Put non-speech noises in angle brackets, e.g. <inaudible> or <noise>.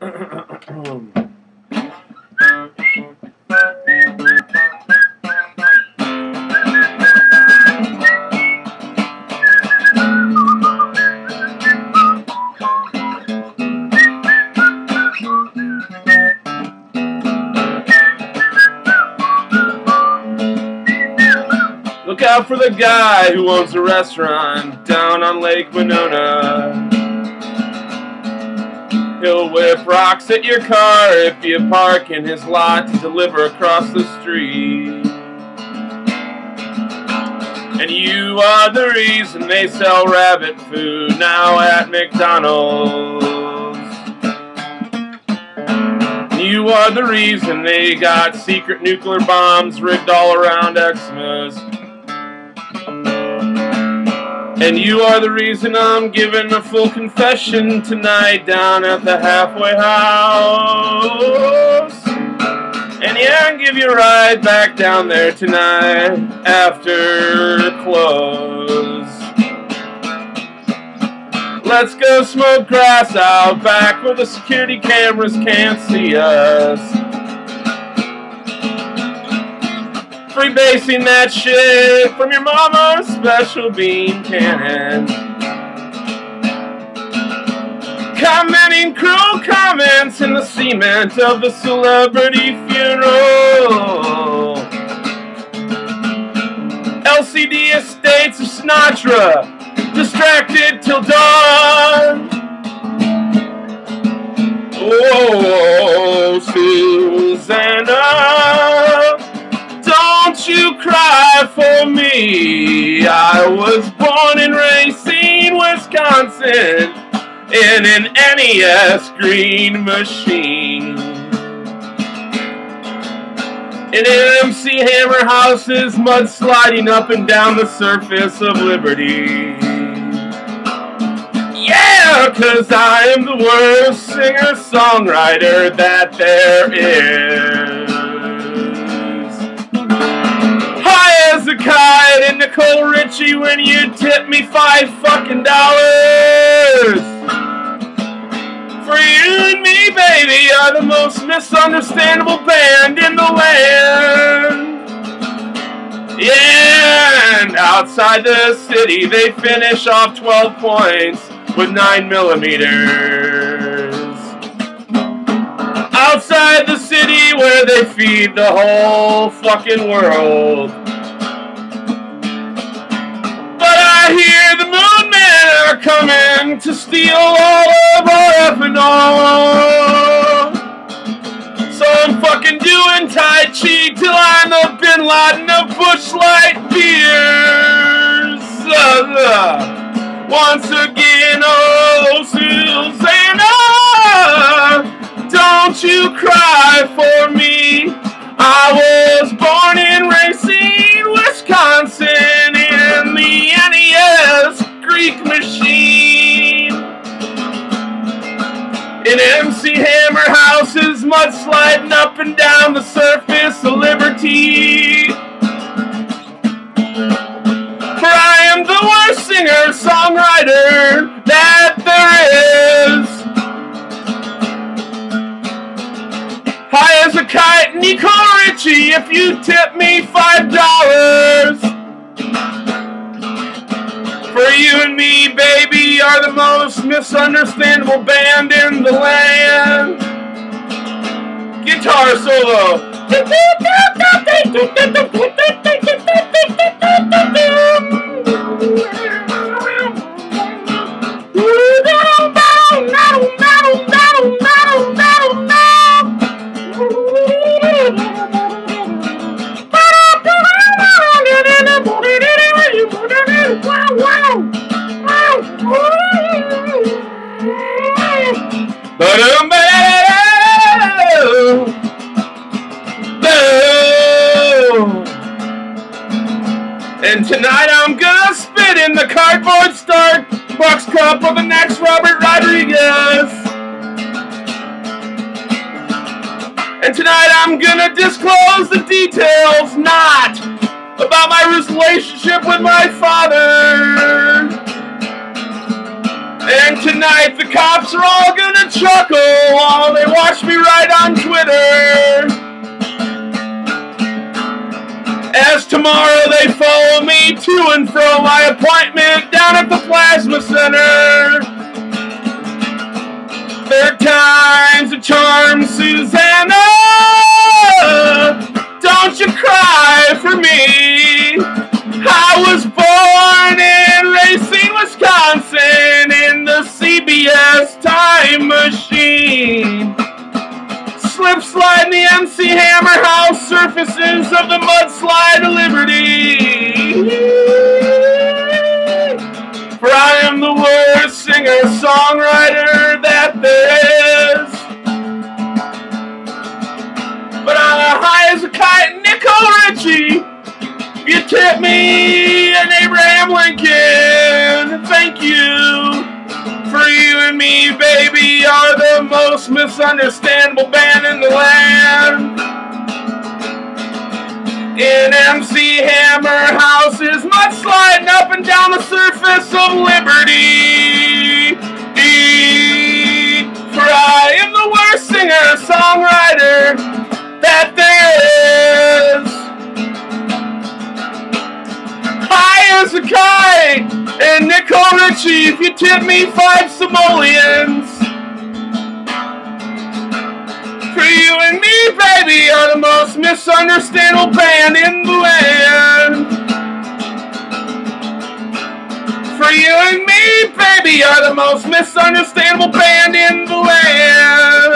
Look out for the guy who owns a restaurant down on Lake Monona. He'll whip rocks at your car if you park in his lot to deliver across the street. And you are the reason they sell rabbit food now at McDonald's. You are the reason they got secret nuclear bombs rigged all around Xmas. And you are the reason I'm giving a full confession tonight down at the halfway house. And yeah, I'll give you a ride back down there tonight after close. Let's go smoke grass out back where the security cameras can't see us. Freebasing that shit from your mama's special beam cannon. Commenting cruel comments in the cement of the celebrity funeral. LCD estates of Sinatra, distracted till dawn. Oh, oh, oh, oh Susanna, I was born in Racine, Wisconsin, in an NES green machine. In an MC Hammer houses, mud sliding up and down the surface of liberty. Yeah, cause I am the worst singer-songwriter that there is. A kite and Nicole Richie when you tip me five fucking dollars. For you and me, baby, are the most misunderstandable band in the land. Yeah, and outside the city, they finish off 12 points with 9 millimeters. Outside the city, where they feed the whole fucking world. I hear the moon men are coming to steal all of our ethanol. So I'm fucking doing Tai Chi till I'm the Bin Laden of Busch Light beers. Uh, <laughs> once again, oh Susanna, don't you cry for me. I was born in Racine, Wisconsin, NES machine. In MC Hammer houses, mud sliding up and down the surface of liberty. For I am the worst singer songwriter that there is. High as a kite, Nico Richie, if you tip me five dollars. Are the most misunderstandable band in the land. Guitar solo. And tonight I'm gonna spit in the cardboard Starbucks cup of the next Robert Rodriguez. And tonight I'm gonna disclose the details, not about my relationship with my father. And tonight the cops are all gonna chuckle while tomorrow they follow me to and from my appointment down at the Plasma Center. Third time's a charm, Susanna. Don't you cry for me. I was born in Racine, Wisconsin in the CBS time machine slide the MC Hammer House surfaces of the mudslide of liberty. For I am the worst singer songwriter that there is. But I'm high as a kite, Nicole Richie. You tip me an Abraham Lincoln. Thank most misunderstandable band in the land. In MC Hammer houses, mud sliding up and down the surface of liberty. For I am the worst singer songwriter that there is. High as a kite, and Nicole Richie, if you tip me five simoleons. You and me, baby, are the most misunderstandable band in the land. For you and me, baby, are the most misunderstandable band in the land.